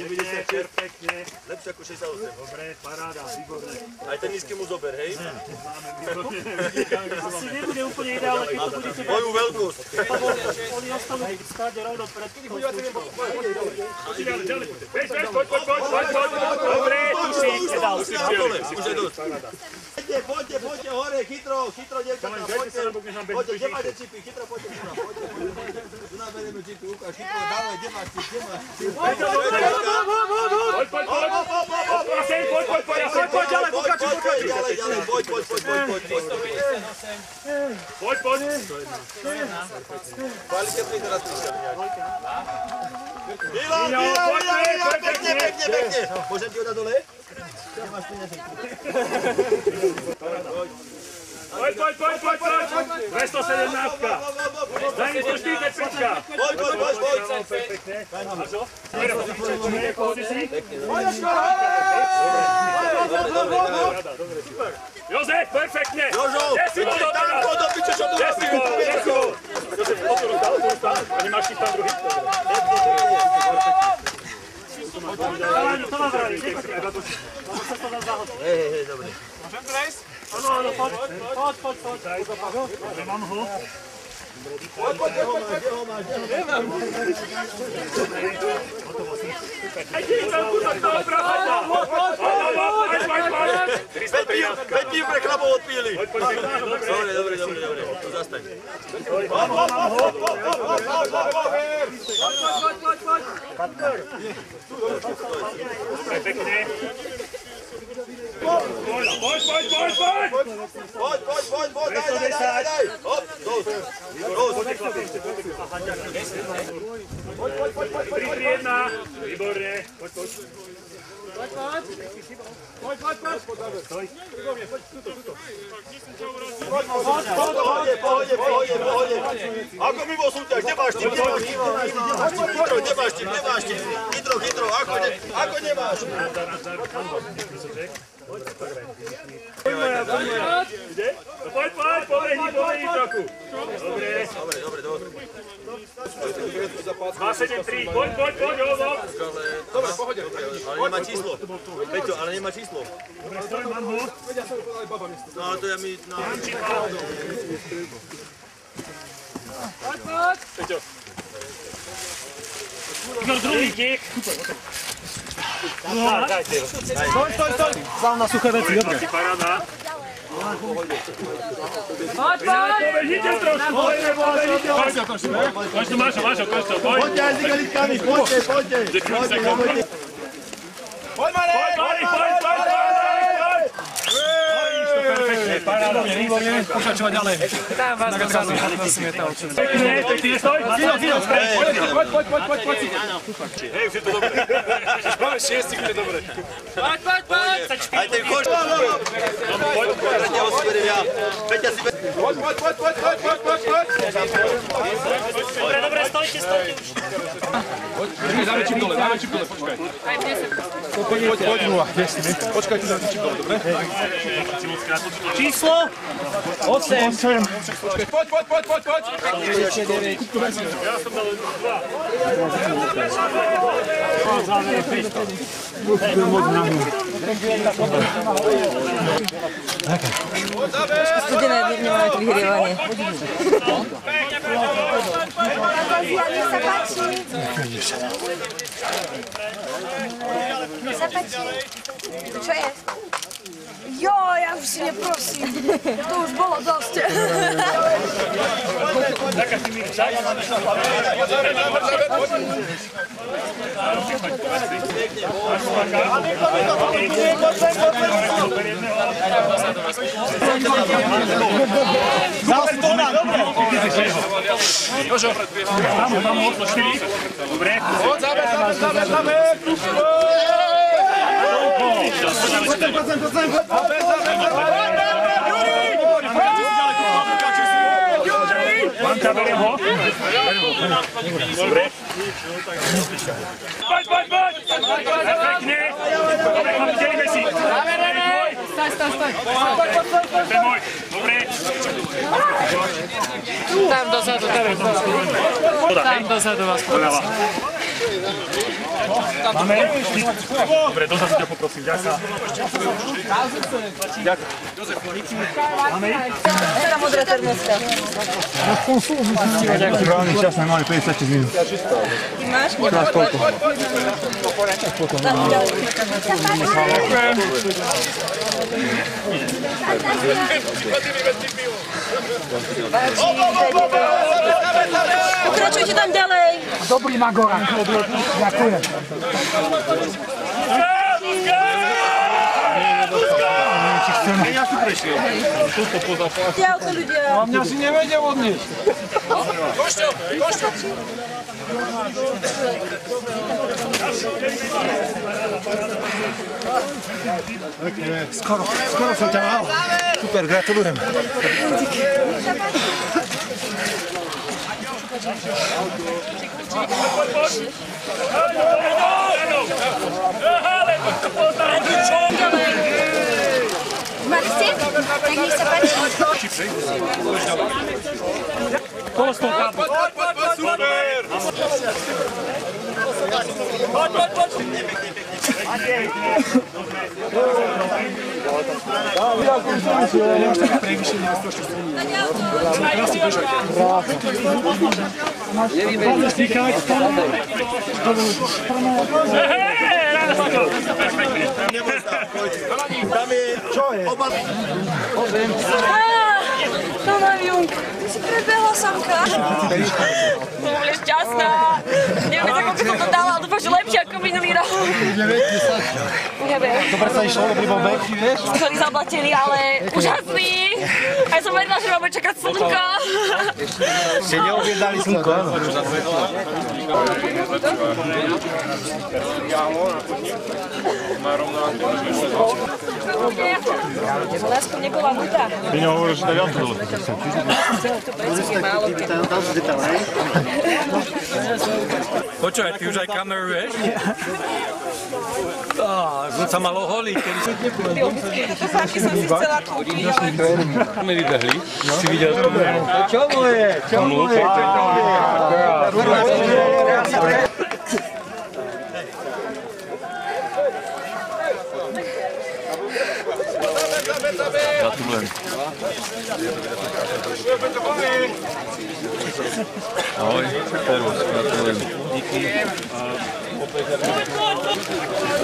hop, hop. No pekne! Pekne. 90, perfektne. Lepsze jako 6 autem. Dobre, paráda, výborné. Ale ten nízky mu zober, hej? Asi nebude úplne ideálne, keď to budete Moju veľkosť. oni ostanú stáť rovno pred ďalej, ďalej, poďte. Bež, bež, poď, poď, poď, poď, poď. Dobre, tušík, nedal. Už je dosť. Poďte, poďte, poďte hore, chytro, chytro, devčatá, poďte. nám Poďte, kde máte čipy? Chytro, poďte, poďte, poďte, poďte. Tu naberieme čipy, ukáž, chytro, dávaj, kde máš čip, kde máš čip? Poď, poď, poď. Hop, hop, hop, hop, hop. Jasej, poď, poď, poď, jasej, poď ďalej, Poď, poď, poď, ďalej, ďalej, poď, poď, poď, poď, poď, poď. poď, poď. Kvalitne teraz prišiel. Milan, Milan, Milan, poď, Milan, Milan, poď, pekne, poď, pekne, pekne. Môžem ti ho dať dole? Kde máš peňaženku? Poď, poď, poď, poď, poď. 217. Daj mi to 45. Poď, poď, poď, poď. Perfektne. A čo? Pohodí si? Jozef, perfektne. Jožo, Kde si bol tam doteraz? to do piče, čo tu Kde si bol? Kde si bol? Jozef, otvoril tam, otvoril tam. A nemáš chyb tam druhý. Chalani, Hej, hej, hej, dobre. Áno, áno, poď, poď, poď, poď. Dobre, mám ho. Poď, poď, kde ho máš, kde ho máš, kde ho máš? Aj ty tam kúsok to opravať. Poď, poď, poď, poď, poď. 313. Veď ti pre chlapov odpíli. Poď, poď, pekne, dobre. Dobre, dobre, dobre, dobre. Tu zastaň. Dobre, pekne. Poď, poď, poď, poď, poď. Poď, poď, poď, poď, daj, daj, daj, daj, daj. Hop, dos. Dos. 3, 3, 1. Výborne. Poď, poď. Pohode, pohode, pohode, pohode. Ako mimo súťaž, kde máš tým, kde máš tým, Chytro, kde máš tým, kde máš tým? Ide? No poď, poď, pobehni, pobehni trochu. Dobre. Dobre, dobre, dobre. 2, 7, 3. Poď, poď, poď, Jozo. Dobre, pohode. Ale nemá číslo. Peťo, ale nemá číslo. Dobre, stoj, mám ho. No, to ja mi... No. Peťo. No, druhý tiek. No, dajte ho. Stoj, stoj, stoj. Sám na suché veci, dobre. Paráda. Pobehnite trošku. Poď tu, Mašo, Mašo, poď tu, poď. Poďte aj s igelitkami, poďte, poďte. Poďte, poďte. Poď, Marek, poď, poď, poď, poď. Stojíš to paráda. Výborne, pokračovať ďalej. Pekne, pekne, stoj. Kino, kino, Hej, poď, poď, poď, poď, poď. Hej, už je to dobré. Máme šiestich, to je dobré. Aj ten koš. Poď, poď. Peťa ho si beriem ja. Peťa si beriem. Poď, poď, poď, poď, poď, poď, poď, poď. Dobre, dobre, stojte, stojte už. Dáme čip dole, dáme čip dole, počkaj. Poď, poď, poď, nula. Počkajte, dáme čip dole, dobre? Číslo 8. Počkaj, poď, poď, poď, poď, poď. Ja som dal dva. Studené jedne máme tu vyhrievanie. Nech sa páči. Jo, ja už si neprosím. To už bolo dosť. Taká si mi však. Jožo, predbiehal. Tam, okno 4. Dobre. Poď, záber, záber, záber, záber. Vanka, beriem ho. Dobre. Poď, poď, poď. Pekne. Dobre, chlapi, delíme si. Staj, staj, staj. To je môj. Dobre. Tam dozadu, tam dozadu. Poda, hej. Tam dozadu vás Doľava. Máme? Dobre, dozadu ťa poprosím. Ďakujem. Teda modrá termoska. Správny čas, normálne 56 minút. Ty máš? Teraz koľko? Tam ďalej. Pokračujte tam ďalej. Dobrý Magoran. Skoro, skoro są działało. Super, gratuluję. Halo, halo, halo, halo, halo, halo, halo, ťa mal. Super, gratulujem. Máte? Tak nech sa páči. Kolo s tou kápu. Poď, poď, poď, super. Poď, poď, poď. Hej, ráno sa to. Tam je, čo je? Oba... To mám Jung. Ty si prebehla samka. Som úplne šťastná. Neviem, ako by som to dala, ale dúfam, že lepšie ako minulý rok. Neviem. Dobre sa išlo, dobrý bol bek, vieš? Chceli zablatení, ale úžasný. Aj som vedela, že máme čakať slnko. Ste neobjednali slnko, áno. Lásko nebola nuda. Ty nehovoríš, že to je viac dole. To predsa málo keď. Počúvaj, ty už aj kameruješ? Á, som sa mal oholiť, kedy som Topánky som si chcela kúpiť, sme vybehli. Si videl to? Čo moje? Čo moje? Čo moje? Gratulujem. Ahoj, servus, gratulujem. Díky.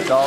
Čau.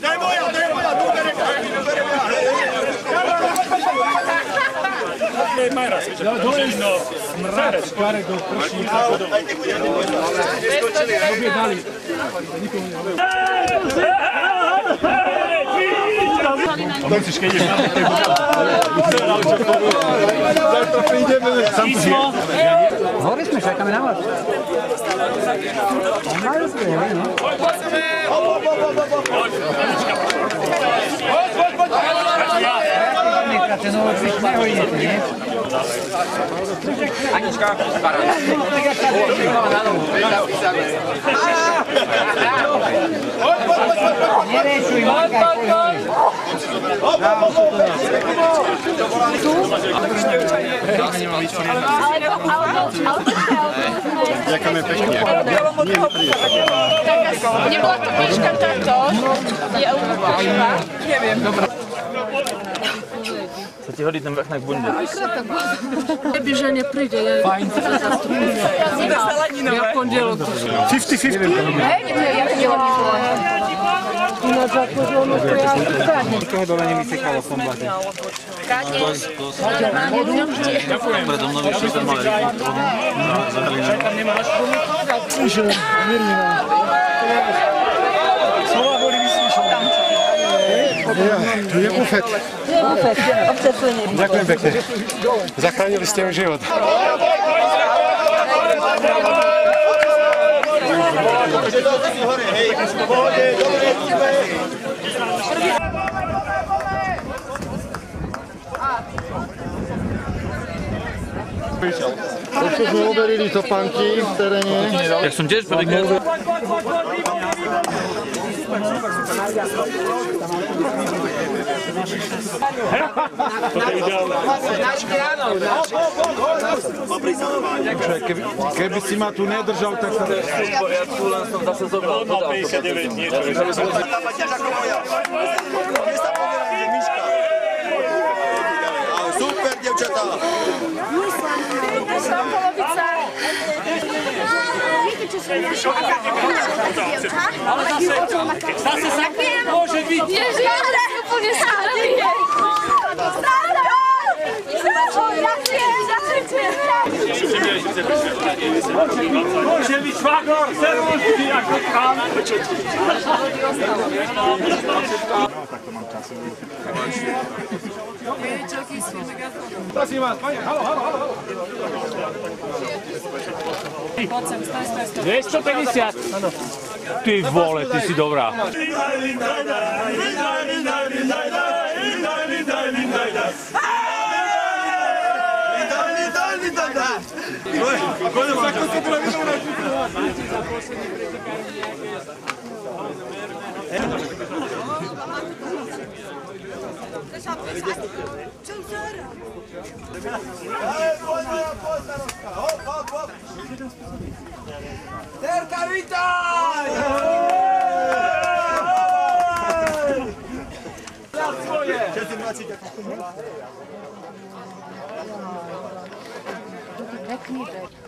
Daj moja, daj moja, tu bere, tu bere Majra, no, smrádec. Aj nebudem. Tam si keď ideš na to, Sam tu žije. Hore sme, čakáme na vás. Ten ovocík nehodíte, nie? Nerešuj, makaj, poď hore. Ďakujeme pekne. Nebola to myška táto? Je Európa. Sa ti hodí ten vrch na bunde. Keby, že nepríde, je fajn. Ja v pondelok. 50-50. Nikoho dole nemysekalo som baze. Predo mnou vyšli ten malý. Zahali na Tu je bufet. Ďakujem pekne. Zachránili ste mi život. Trošku sme overili topánky v teréne. Jak som tiež prvýkrát. Keby, keby si ma tu nedržal, tak sa... Ja tu len som zase zobral. No 59 niečo. Super, devčatá. przysłania się. Może widzieć. Szwagor, serwus, jak to ako tam. Prosím vás, pane, halo, halo, halo. 250. Ty vole, ty si dobrá. Terka, witaj! Dla swoje! Kiedy macie jakąś pomysł? Leknie, tak? leknie.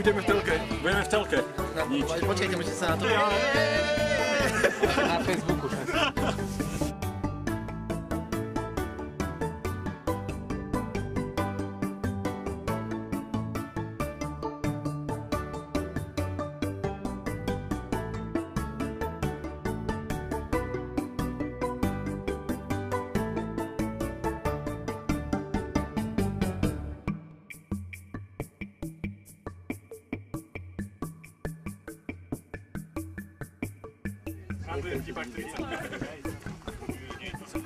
Budeme v telke, budeme v telke. Nič. Počkajte, môžete sa na to... Na Facebooku.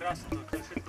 Nie,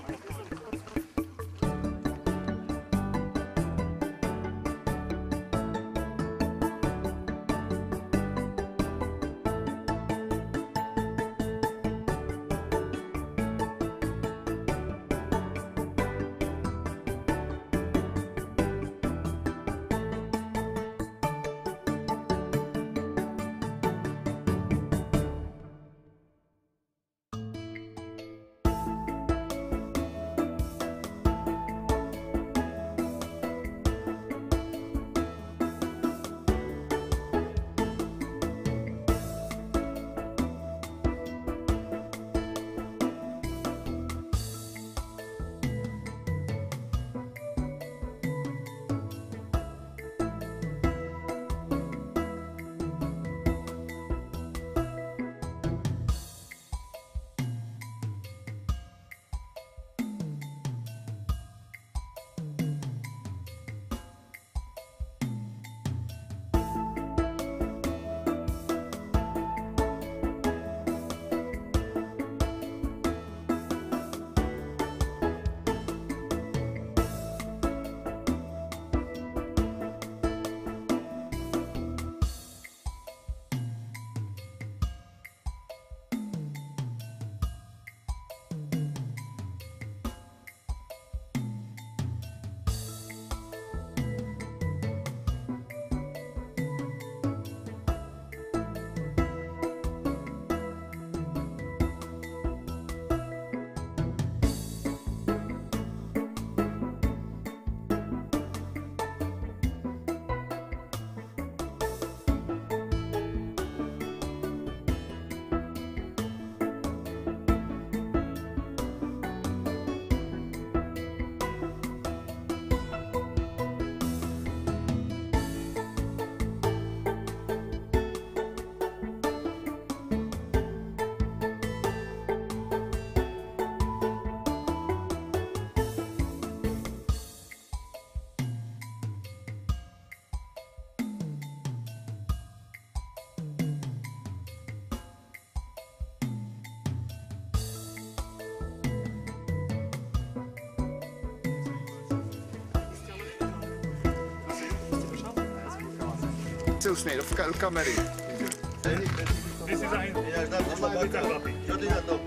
Chce už nejde do kamery. Ty si zahynuł. Ja już dawno zobaczę. Co ty na to?